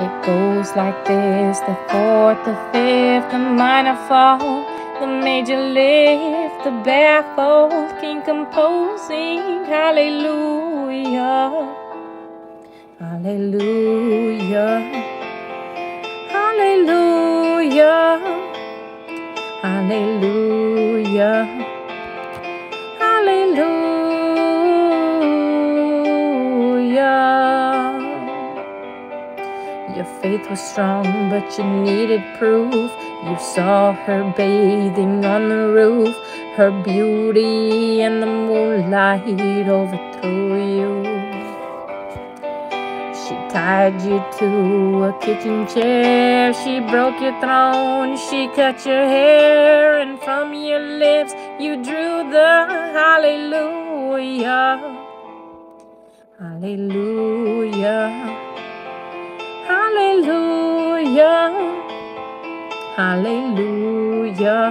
It goes like this the fourth, the fifth, the minor fall, the major lift, the baffled king composing. Hallelujah. Hallelujah. Hallelujah. Hallelujah. Your faith was strong, but you needed proof. You saw her bathing on the roof. Her beauty and the moonlight overthrew you. She tied you to a kitchen chair. She broke your throne. She cut your hair. And from your lips, you drew the hallelujah. Hallelujah. Hallelujah.